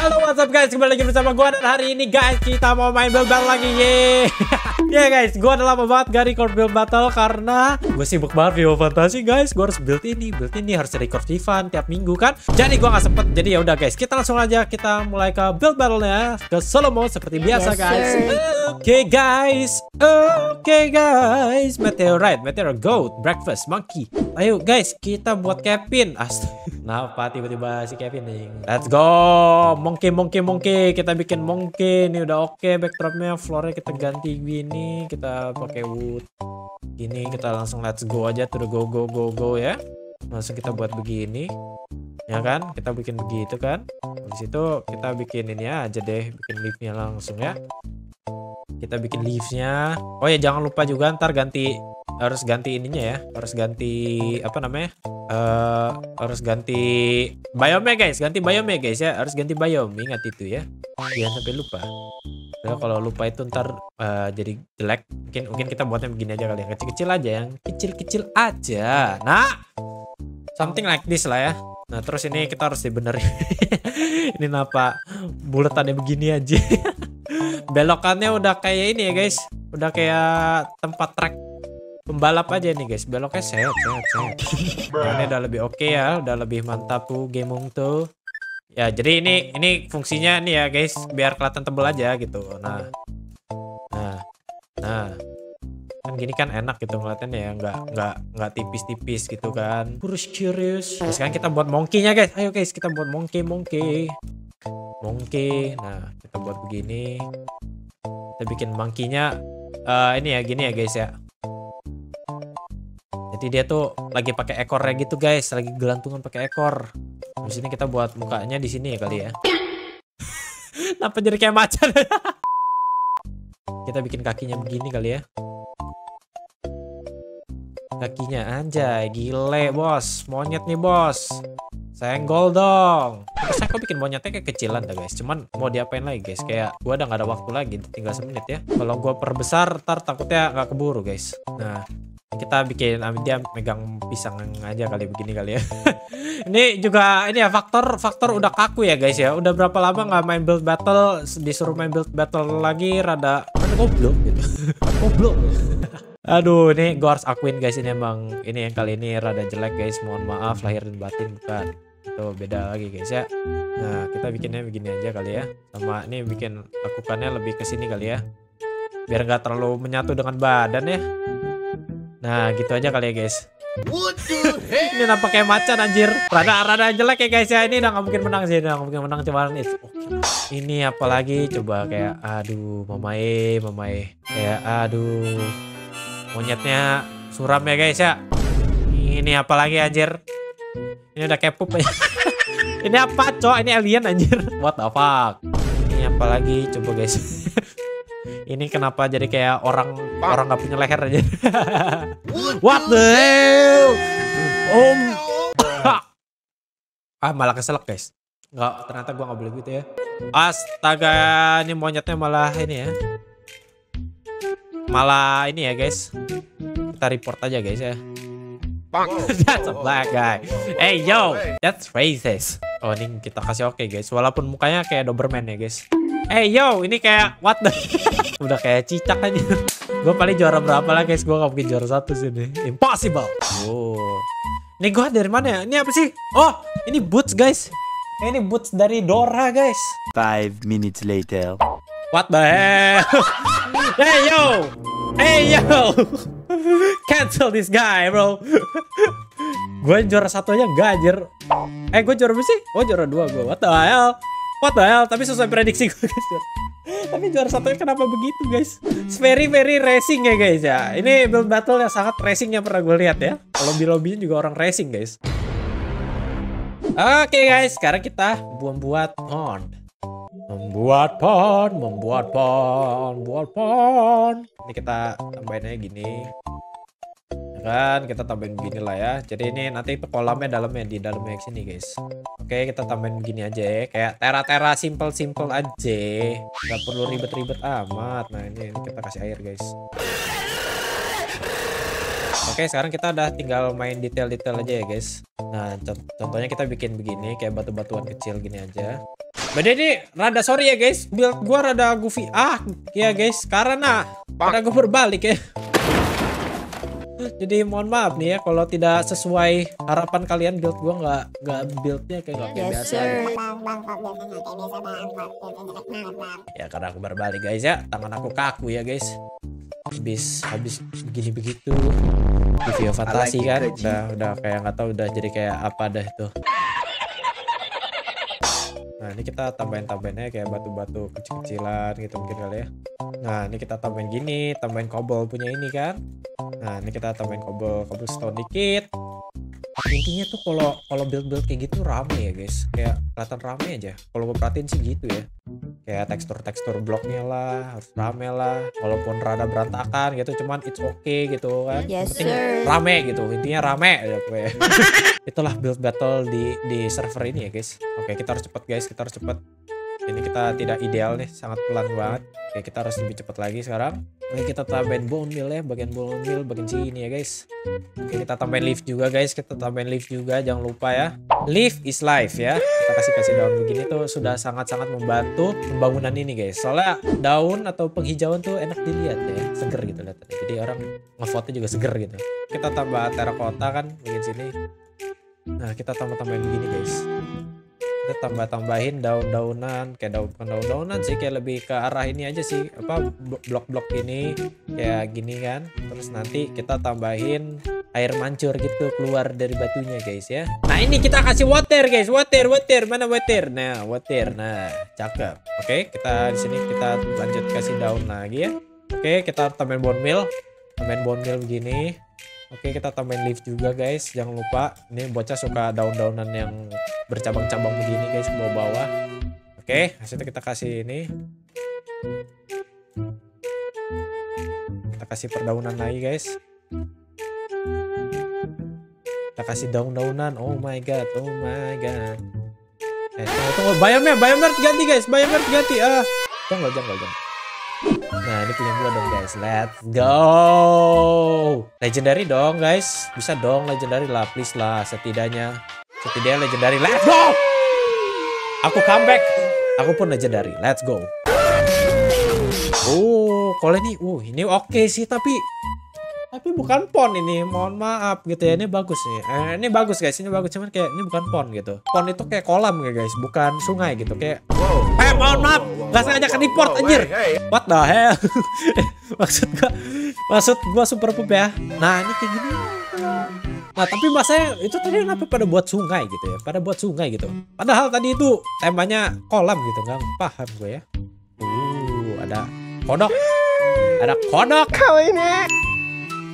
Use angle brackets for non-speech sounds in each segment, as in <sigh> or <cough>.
Halo what's up guys, kembali lagi bersama gue dan hari ini guys kita mau main build battle lagi ye. <laughs> Ya yeah, guys, gue udah lama banget gak record build battle karena gue sibuk banget video fantasi guys. Gue harus build ini, build ini harus record Vivan tiap minggu kan. Jadi gue gak sempet. Jadi ya udah guys, kita langsung aja kita mulai ke build battle-nya ke solo mode seperti biasa Yes, guys. Oke okay, guys, oke okay, guys, meteorite, meteor goat, breakfast, monkey. Ayo guys, kita buat Kevin. Astaga, <laughs> kenapa tiba-tiba si Kevin nih? Let's go, monkey, monkey, monkey. Kita bikin monkey. Ini udah oke backdropnya, floornya kita ganti gini, kita pakai wood. Gini kita langsung let's go aja, tuh go go go go ya. Langsung kita buat begini, ya kan? Kita bikin begitu kan? Habis itu kita bikin ini aja deh, bikin leafnya langsung ya kita bikin leafnya oh ya jangan lupa juga ntar ganti harus ganti ininya ya harus ganti apa namanya eh harus ganti biome guys. Ganti biome guys ya. Harus ganti biome. Ingat itu ya. Jangan sampai lupa. Nah, kalau lupa itu ntar eh, jadi jelek. Mungkin mungkin kita buatnya begini aja kali yang kecil-kecil aja yang kecil-kecil aja. Nah something like this lah ya. Nah terus ini kita harus dibenerin. <laughs> Ini kenapa bulatannya begini aja. <laughs> Belokannya udah kayak ini ya guys. Udah kayak tempat track pembalap aja nih guys. Beloknya set set Nah, ini udah lebih oke ya udah lebih mantap tuh gamung tuh. Ya jadi ini ini fungsinya nih ya guys. Biar kelihatan tebel aja gitu. Nah. Nah. Nah. Kan gini kan enak gitu ngeliatnya ya. Nggak nggak nggak tipis-tipis gitu kan. Kurus curious. Nah, sekarang kita buat monkey-nya guys. Ayo guys kita buat monkey monkey. Monkey. Nah kita buat begini. Kita bikin monkey-nya eh, ini ya gini ya guys ya jadi dia tuh lagi pakai ekornya gitu guys. Lagi gelantungan pakai ekor. Di sini kita buat mukanya di sini ya kali ya. <laughs> Kenapa jadi kayak macan? <laughs> Kita bikin kakinya begini kali ya. Kakinya anjay gile bos. Monyet nih bos. Senggol dong. Terus kok bikin monyetnya kayak kecilan dah guys. Cuman mau diapain lagi guys? Kayak gua udah nggak ada waktu lagi tinggal semenit ya. Kalau gua perbesar ntar takutnya nggak keburu guys. Nah kita bikin ah, dia megang pisang aja kali begini kali ya <laughs> ini juga ini ya faktor faktor udah kaku ya guys ya udah berapa lama nggak main build battle disuruh main build battle lagi rada goblok gitu <laughs> goblok Aduh, ini gue harus akuin guys ini emang ini yang kali ini rada jelek guys. Mohon maaf lahir dan batin bukan. Itu beda lagi guys ya. Nah, kita bikinnya begini aja kali ya. Sama ini bikin lakukannya lebih ke sini kali ya. Biar nggak terlalu menyatu dengan badan ya. Nah, gitu aja kali ya guys. <laughs> ini nampak kayak macan anjir. Rada rada jelek ya guys ya. Ini udah nggak mungkin menang sih, udah nggak mungkin menang cuman it's okay. Ini apalagi coba kayak aduh mamae mamae. Kayak aduh. Monyetnya suram ya guys ya. Ini apa lagi anjir? Ini udah kepup ya <laughs> ini apa cok ini alien anjir. What the fuck? Ini apa lagi? Coba guys <laughs> ini kenapa jadi kayak orang orang nggak punya leher aja? What the hell? om. Ah malah keselak guys. Nggak ternyata gua nggak boleh gitu ya. Astaga ini monyetnya malah ini ya. Malah ini ya guys. Kita report aja guys ya. <laughs> That's a black guy. Hey yo. That's racist oh ini kita kasih oke guys. Walaupun mukanya kayak Doberman ya guys. Hey yo ini kayak what the <laughs> udah kayak cicak aja. Gue paling juara berapa lah guys? Gue gak mungkin juara satu sih nih impossible. Oh. Ini gue dari mana ya? Ini apa sih? Oh ini boots guys. Eh, ini boots dari Dora guys. Five minutes later. What the hell? <laughs> hey yo! Hey yo! <laughs> Cancel this guy, bro. Gue juara satu aja enggak anjir. Eh, gue juara berapa sih? Oh, juara dua gue. What the hell? What the hell? Tapi sesuai prediksi gue guys. Tapi juara satunya kenapa begitu guys? It's very very racing ya guys ya. Ini build battle yang sangat racing yang pernah gue lihat ya. Lobby-lobbynya juga orang racing guys. Oke guys, sekarang kita buat-buat pond. Membuat pond, membuat pond, membuat pond. Ini kita tambahin aja gini. Kan, kita tambahin begini lah ya. Jadi ini nanti itu kolamnya dalamnya di dalamnya sini guys. Oke, kita tambahin begini aja ya. Kayak tera-tera simple-simple aja. Gak perlu ribet-ribet amat. Nah ini, ini kita kasih air guys. Oke, sekarang kita udah tinggal main detail-detail aja ya guys. Nah, cont- contohnya kita bikin begini, kayak batu-batuan kecil gini aja. Beda ini rada sorry ya guys, build gua rada goofy. Ah, ya guys, karena pada gue berbalik ya. Jadi mohon maaf nih ya kalau tidak sesuai harapan kalian build gua nggak nggak buildnya kayak nggak kayak biasa. Ya karena aku berbalik guys ya, tangan aku kaku ya guys. Habis habis begini begitu. Video fantasi kan, udah udah kayak nggak tahu udah jadi kayak apa dah itu. Nah ini kita tambahin tambahinnya kayak batu-batu kecil-kecilan gitu mungkin kali ya. Nah ini kita tambahin gini, tambahin cobble punya ini kan. Nah ini kita tambahin cobble cobblestone dikit. Intinya tuh kalau kalau build-build kayak gitu rame ya guys, kayak kelihatan rame aja. Kalau gue perhatiin sih gitu ya. Kayak tekstur-tekstur bloknya lah, harus rame lah. Walaupun rada berantakan gitu, cuman it's okay gitu kan. Yes, penting sir. rame gitu, intinya rame ya gue. <laughs> Itulah build battle di di server ini ya guys. Oke kita harus cepet guys, kita harus cepet. Ini kita tidak ideal nih, sangat pelan banget. Oke kita harus lebih cepat lagi sekarang. Oke kita tambahin bone meal ya, bagian bone meal, bagian sini ya guys. Oke kita tambahin leaf juga guys, kita tambahin leaf juga, jangan lupa ya. Leaf is life ya. Kita kasih kasih daun begini tuh sudah sangat-sangat membantu pembangunan ini guys. Soalnya daun atau penghijauan tuh enak dilihat ya, seger gitu lihat. Jadi orang ngevote juga seger gitu. Kita tambah terakota kan bagian sini. Nah kita tambah-tambahin begini guys. Kita tambah-tambahin daun-daunan kayak daun daun-daunan sih kayak lebih ke arah ini aja sih apa bl- blok-blok ini kayak gini kan. Terus nanti kita tambahin air mancur gitu keluar dari batunya guys ya. Nah ini kita kasih water guys, water, water, mana water? Nah water, nah cakep. Oke kita di sini kita lanjut kasih daun lagi ya. Oke kita tambahin bone meal, tambahin bone meal begini. Oke kita tambahin leaf juga guys, jangan lupa. Ini bocah suka daun-daunan yang bercabang-cabang begini guys ke bawah-bawah. Oke, hasilnya kita kasih ini. Kita kasih perdaunan lagi guys. Kita kasih daun-daunan. Oh my god, oh my god. Eh, tunggu, tunggu. Bayamnya, bayamnya ganti guys. Bayamnya ganti. Ah, jangan, jangan, jangan. Nah, ini punya gua dong guys. Let's go. Legendary dong guys. Bisa dong legendary lah, please lah setidaknya. Setidaknya legendary. Let's go. Aku comeback. Aku pun legendary. Let's go. Oh, kalau ini, uh, ini oke sih tapi tapi bukan pon ini. Mohon maaf gitu ya. Ini bagus nih. Eh, ini bagus guys. Ini bagus cuman kayak ini bukan pon gitu. Pon itu kayak kolam ya guys, bukan sungai gitu. Kayak Eh, mohon maaf. Gak sengaja ke report anjir. What the hell? <laughs> maksud gua maksud gua super pup ya. Nah, ini kayak gini. Nah, tapi masanya itu tadi kenapa pada buat sungai gitu ya? Pada buat sungai gitu. Padahal tadi itu temanya kolam gitu, nggak paham gue ya. Uh, ada kodok. Ada kodok.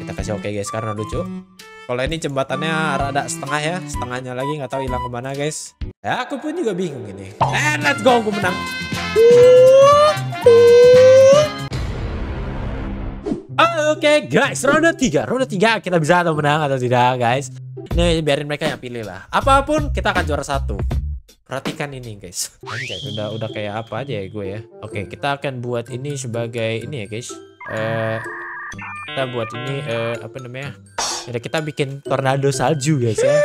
Kita kasih oke guys karena lucu. Kalau ini jembatannya rada setengah ya, setengahnya lagi nggak tahu hilang ke mana guys. Ya aku pun juga bingung ini. Eh, let's go, gue menang. Oke guys, ronde 3 Ronde 3 kita bisa atau menang atau tidak guys? Ini biarin mereka yang pilih lah. Apa pun kita akan juara satu. Perhatikan ini guys. Anjay udah udah kayak apa aja ya gue ya? Oke kita akan buat ini sebagai ini ya guys. Eh Kita buat ini eh apa namanya Jadi kita bikin tornado salju guys ya.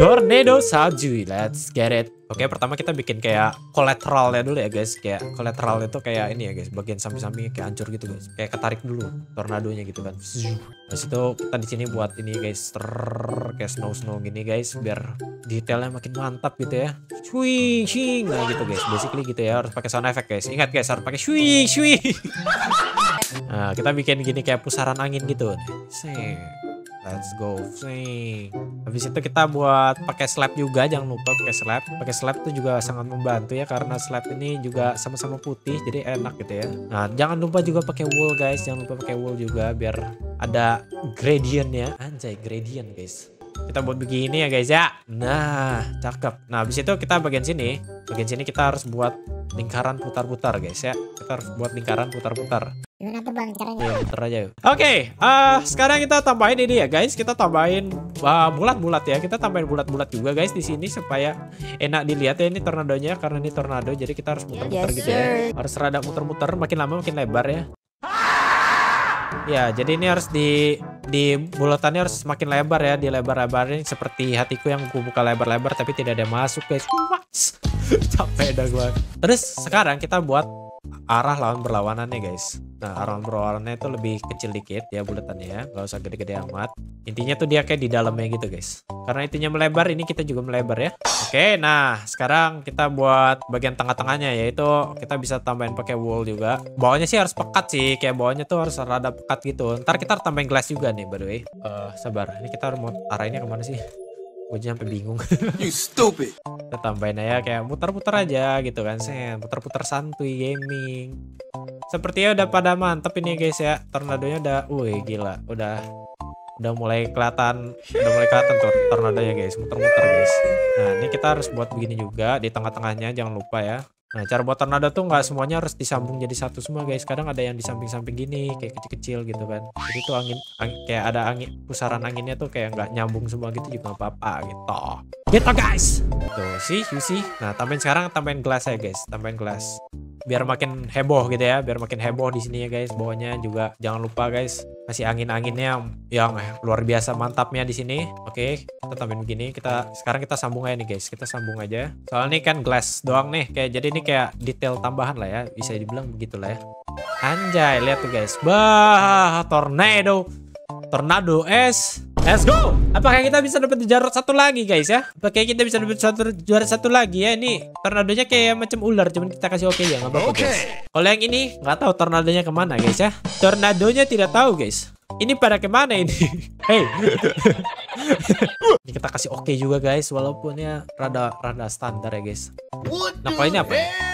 Tornado salju Let's get it. Oke pertama kita bikin kayak collateralnya dulu ya guys. Kayak collateral itu kayak ini ya guys. Bagian samping-sampingnya kayak hancur gitu guys. Kayak ketarik dulu tornadonya gitu kan. Terus itu kita di sini buat ini guys. Trrrr, Kayak snow-snow gini guys Biar detailnya makin mantap gitu ya. Shui, shing Nah gitu guys. Basically gitu ya Harus pakai sound effect guys. Ingat guys harus pakai shui, shui <laughs> Nah kita bikin gini kayak pusaran angin gitu. Sing. Let's go, sing. Habis itu kita buat pakai slab juga, jangan lupa pakai slab. Pakai slab itu juga sangat membantu ya karena slab ini juga sama-sama putih, jadi enak gitu ya. Nah, jangan lupa juga pakai wool guys, jangan lupa pakai wool juga biar ada gradientnya. Anjay, gradient guys. Kita buat begini ya guys ya. Nah, cakep. Nah, habis itu kita bagian sini, bagian sini kita harus buat lingkaran putar-putar guys ya. Kita harus buat lingkaran putar-putar. Gimana tuh bang caranya? Iya, muter aja yuk. Oke, eh, sekarang kita tambahin ini ya guys. Kita tambahin uh, bulat-bulat ya. Kita tambahin bulat-bulat juga guys di sini supaya enak dilihat ya ini tornadonya karena ini tornado. Jadi kita harus muter-muter Yes, gitu ya. Harus rada muter-muter, makin lama makin lebar ya. Ya, jadi ini harus di di bulatannya harus semakin lebar ya, di lebar-lebarin seperti hatiku yang gue buka lebar-lebar tapi tidak ada masuk guys. <laughs> Capek dah gua. Terus sekarang kita buat arah lawan berlawanannya guys. Nah arah lawan berlawanannya itu lebih kecil dikit ya bulatannya ya, nggak usah gede-gede amat. Intinya tuh dia kayak di dalamnya gitu guys. Karena intinya melebar, ini kita juga melebar ya. Oke, nah sekarang kita buat bagian tengah-tengahnya yaitu kita bisa tambahin pakai wool juga. Bawahnya sih harus pekat sih, kayak bawahnya tuh harus rada pekat gitu. Ntar kita tambahin glass juga nih by the way. Eh, sabar, ini kita mau arahnya ke mana sih? Gue sampai bingung. <laughs> You stupid. kita tambahin aja kayak muter-muter aja gitu kan sen muter-muter santuy gaming sepertinya udah pada mantep ini guys ya tornadonya udah wih gila udah udah mulai kelihatan udah mulai kelihatan tuh tornadonya guys muter-muter guys nah ini kita harus buat begini juga di tengah-tengahnya jangan lupa ya Nah, cara buat tornado tuh nggak semuanya harus disambung jadi satu semua guys. Kadang ada yang di samping-samping gini, kayak kecil-kecil gitu kan. Jadi tuh angin, angin kayak ada angin pusaran anginnya tuh kayak nggak nyambung semua gitu juga nggak apa-apa gitu. Gitu guys. Tuh sih, you see. Nah, tambahin sekarang tambahin gelas ya guys. Tambahin gelas. Biar makin heboh gitu ya, biar makin heboh di sini ya guys. Bawahnya juga jangan lupa guys, kasih angin-anginnya yang luar biasa mantapnya di sini. Oke, kita tambahin begini. Kita sekarang kita sambung aja nih guys. Kita sambung aja. Soalnya ini kan glass doang nih. Kayak jadi ini kayak detail tambahan lah ya. Bisa dibilang begitu lah ya. Anjay, lihat tuh guys. Bah, tornado. Tornado es. Let's go. Apakah kita bisa dapat juara satu lagi guys ya? Apakah kita bisa dapat satu juara satu lagi ya? Ini tornadonya kayak macam ular, cuman kita kasih oke ya, nggak apa-apa guys. Kalau yang ini nggak tahu tornadonya ke mana guys ya? Tornadonya tidak tahu guys. Ini pada ke mana ini? <laughs> Hey. <laughs> ini kita kasih oke juga guys, walaupun ya rada rada standar ya guys. Nah kalau ini apa? Ini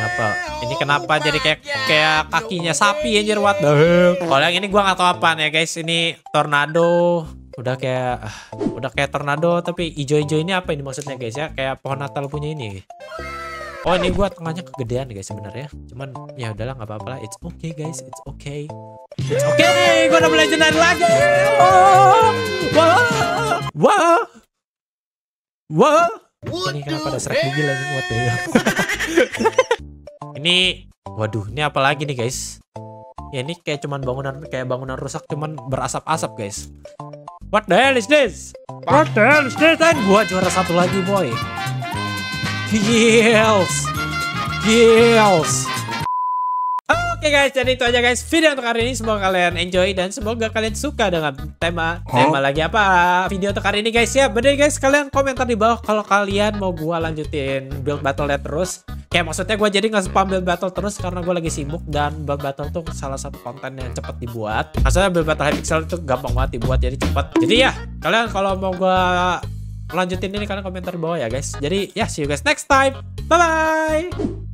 kenapa? Ini kenapa jadi kayak kayak kakinya sapi anjir what the hell? Kalau yang ini gua nggak tahu apa ya guys. Ini tornado udah kayak ah, udah kayak tornado tapi ijo-ijo ini apa ini maksudnya guys ya? Kayak pohon Natal punya ini. Oh ini gua tengahnya kegedean guys sebenarnya. Cuman ya udahlah nggak apa-apa lah. It's okay guys, it's okay. It's okay, gua udah mulai jenar lagi. Oh, wah, wah, wah. Ini kenapa ada serak gigi lagi buat ya? <laughs> ini, waduh, ini apa lagi nih guys? Ya ini kayak cuman bangunan kayak bangunan rusak cuman berasap-asap guys. What the hell is this? What the hell is this? Dan gua juara satu lagi boy. Gills, gills. Guys, jadi itu aja guys video untuk hari ini. Semoga kalian enjoy dan semoga kalian suka dengan tema tema lagi apa video untuk hari ini guys ya. Bener guys, kalian komentar di bawah kalau kalian mau gua lanjutin build battle terus. Kayak maksudnya gue jadi nggak spam build battle terus karena gue lagi sibuk dan build battle tuh salah satu konten yang cepet dibuat. Maksudnya build battle Hypixel itu gampang banget dibuat jadi cepet. Jadi ya, kalian kalau mau gua lanjutin ini kalian komentar di bawah ya guys. Jadi ya see you guys next time. Bye bye.